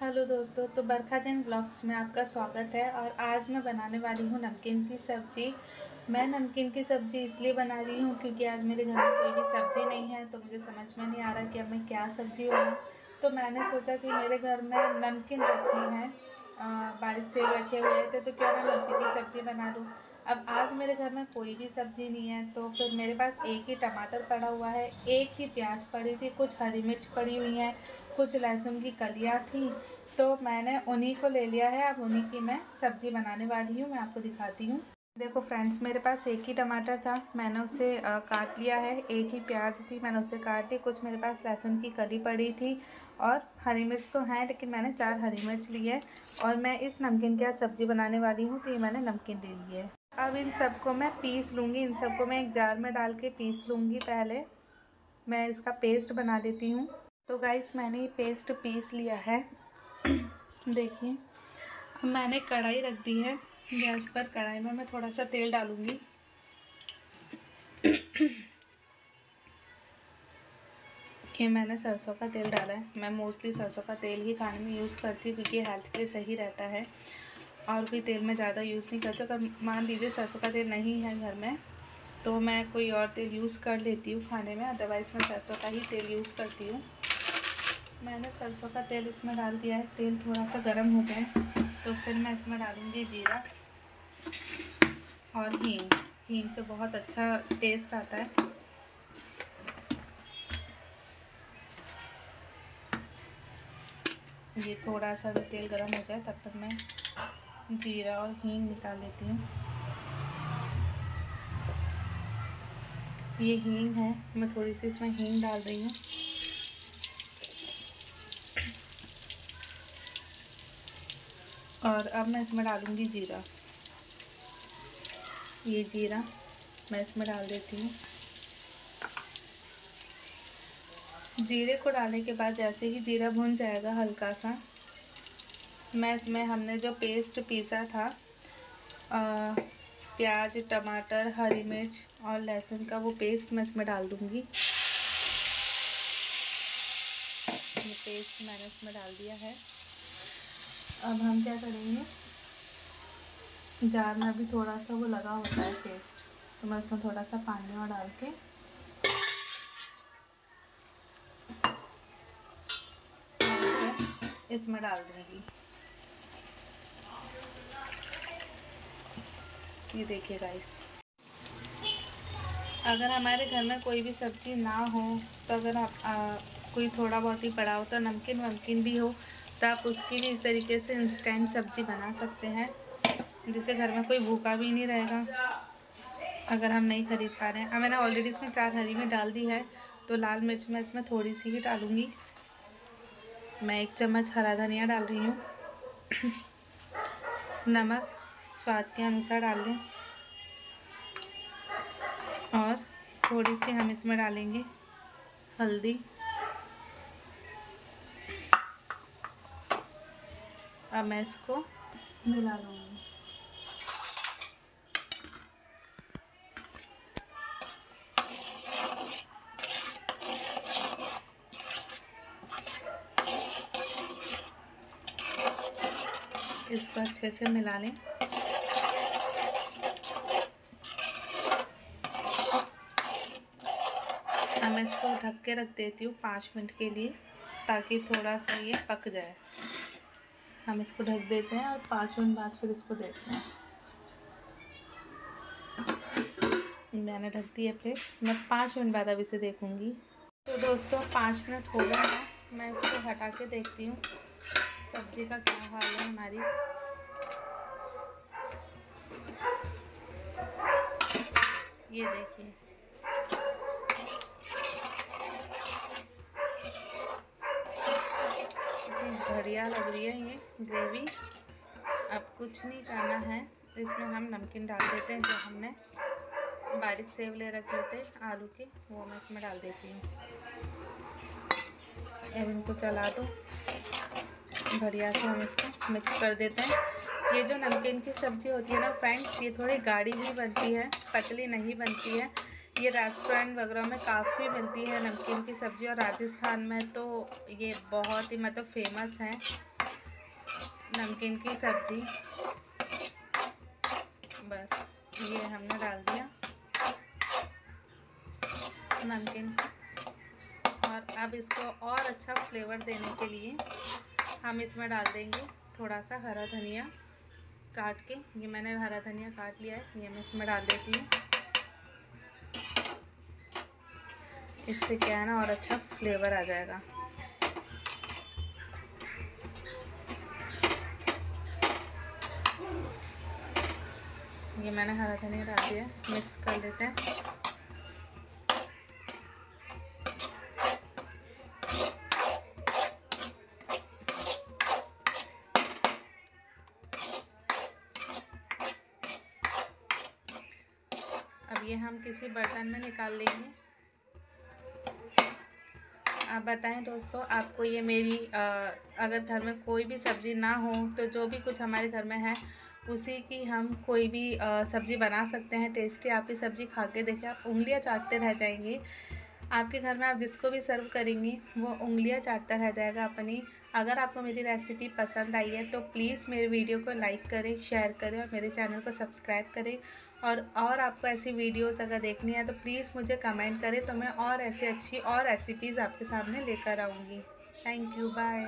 Hello दोस्तों तो बरखा Jain blogs में आपका स्वागत है और आज मैं बनाने वाली हूँ नमकीन की सब्ज़ी। मैं नमकीन की सब्ज़ी इसलिए बना रही हूँ क्योंकि आज मेरे घर में कोई भी सब्ज़ी नहीं है तो मुझे समझ में नहीं आ रहा कि अब मैं क्या सब्ज़ी बनाऊँ। तो मैंने सोचा कि मेरे घर में नमकीन रखी है बारीक सेब रखे हुए थे तो क्यों मैं उसी की सब्ज़ी बना लूँ। अब आज मेरे घर में कोई भी सब्ज़ी नहीं है तो फिर मेरे पास एक ही टमाटर पड़ा हुआ है, एक ही प्याज पड़ी थी, कुछ हरी मिर्च पड़ी हुई हैं, कुछ लहसुन की कलियाँ थी तो मैंने उन्हीं को ले लिया है, अब उन्हीं की मैं सब्ज़ी बनाने वाली हूँ, मैं आपको दिखाती हूँ। देखो फ्रेंड्स, मेरे पास एक ही टमाटर था, मैंने उसे काट लिया है, एक ही प्याज थी, मैंने उसे काट दी, कुछ मेरे पास लहसुन की कली पड़ी थी और हरी मिर्च तो हैं, लेकिन मैंने चार हरी मिर्च ली है और मैं इस नमकीन के साथ सब्ज़ी बनाने वाली हूँ तो ये मैंने नमकीन ले ली है। अब इन सबको मैं पीस लूँगी, इन सबको मैं एक जार में डाल के पीस लूँगी पहले। मैं इसका पेस्ट बना लेती हूँ। तो गाइस मैंने ये पेस्ट पीस लिया है। देखिए, अब मैंने कढ़ाई रख दी है। गैस पर कढ़ाई में मैं थोड़ा सा तेल डालूँगी। ये मैंने सरसों का तेल डाला है। मैं मोस्टली सरसों का तेल ही खाने में यूज़ करती हूँ, क्योंकि हेल्थ के लिए सही रहता है। और कोई तेल में ज़्यादा यूज़ नहीं करती अगर मान लीजिए सरसों का तेल नहीं है घर में तो मैं कोई और तेल यूज़ कर लेती हूँ खाने में। अदरवाइज़ मैं सरसों का ही तेल यूज़ करती हूँ। मैंने सरसों का तेल इसमें डाल दिया है। तेल थोड़ा सा गर्म हो गया तो फिर मैं इसमें डालूँगी जीरा और हींग। हींग से बहुत अच्छा टेस्ट आता है। ये थोड़ा सा तेल गर्म हो जाए, तब तक मैं जीरा और हींग निकाल लेती हूँ। ये हींग है, मैं थोड़ी सी इसमें हींग डाल रही हूँ। और अब मैं इसमें डालूँगी जीरा। ये जीरा मैं इसमें डाल देती हूँ। जीरे को डालने के बाद जैसे ही जीरा भुन जाएगा हल्का सा मैं इसमें हमने जो पेस्ट पीसा था आ, प्याज टमाटर हरी मिर्च और लहसुन का वो पेस्ट मैं इसमें डाल दूँगी। पेस्ट मैंने इसमें डाल दिया है। अब हम क्या करेंगे? जार में अभी थोड़ा सा वो लगा होता है पेस्ट तो मैं उसमें थोड़ा सा पानी और डाल के इसमें डाल दूँगी। ये देखिए राइस अगर हमारे घर में कोई भी सब्ज़ी ना हो तो अगर आप आ, कोई थोड़ा बहुत ही पड़ा हो तो नमकीन वमकीन भी हो तो आप उसकी भी इस तरीके से इंस्टेंट सब्ज़ी बना सकते हैं जिससे घर में कोई भूखा भी नहीं रहेगा। अगर हम नहीं ख़रीद पा रहे हैं अब मैंने ऑलरेडी इसमें चार हरी में डाल दी है तो लाल मिर्च मैं इसमें थोड़ी सी ही डालूँगी। मैं एक चम्मच हरा धनिया डाल रही हूँ। नमक स्वाद के अनुसार डाल लें और थोड़ी सी हम इसमें डालेंगे हल्दी। अब मैं इसको मिला लूँगी। इसको अच्छे से मिला लें। मैं इसको ढक के रख देती हूँ पाँच मिनट के लिए, ताकि थोड़ा सा ये पक जाए। हम इसको ढक देते हैं और पाँच मिनट बाद फिर इसको देखते हैं। मैंने ढक दिया फिर मैं पाँच मिनट बाद अब इसे देखूँगी। तो दोस्तों, पाँच मिनट हो गया है। मैं इसको हटा के देखती हूँ। सब्ज़ी का क्या हाल है हमारी। ये देखिए। बढ़िया लग रही है ये ग्रेवी। अब कुछ नहीं करना है। इसमें हम नमकीन डाल देते हैं जो हमने बारीक सेव ले रखे थे आलू के, वो मैं इसमें डाल देती हूँ। अब इनको चला दो। बढ़िया से हम इसको मिक्स कर देते हैं। ये जो नमकीन की सब्ज़ी होती है ना फ्रेंड्स, ये थोड़ी गाढ़ी ही बनती है, पतली नहीं बनती है। ये रेस्टोरेंट वगैरह में काफ़ी मिलती है नमकीन की सब्ज़ी और राजस्थान में तो ये बहुत ही मतलब फ़ेमस है नमकीन की सब्ज़ी। बस ये हमने डाल दिया नमकीन और अब इसको और अच्छा फ्लेवर देने के लिए हम इसमें डाल देंगे थोड़ा सा हरा धनिया काट के। ये मैंने हरा धनिया काट लिया है, ये मैं इसमें डाल देती हूँ। इससे क्या है ना, और अच्छा फ्लेवर आ जाएगा। ये मैंने हरा धनिया डाल दिया मिक्स कर लेते हैं। अब ये हम किसी बर्तन में निकाल लेंगे। आप बताएँ दोस्तों आपको ये मेरी आ, अगर घर में कोई भी सब्ज़ी ना हो तो जो भी कुछ हमारे घर में है उसी की हम कोई भी सब्ज़ी बना सकते हैं। टेस्टी आपकी सब्ज़ी खा के देखिए आप उंगलियाँ चाटते रह जाएँगी। आपके घर में आप जिसको भी सर्व करेंगी वो उंगलियाँ चाटता रह जाएगा अपनी। अगर आपको मेरी रेसिपी पसंद आई है तो प्लीज़ मेरे वीडियो को लाइक करें शेयर करें और मेरे चैनल को सब्सक्राइब करें। और और आपको ऐसी वीडियोस अगर देखनी है तो प्लीज़ मुझे कमेंट करें तो मैं और ऐसी अच्छी और रेसिपीज़ आपके सामने लेकर आऊँगी। Thank you bye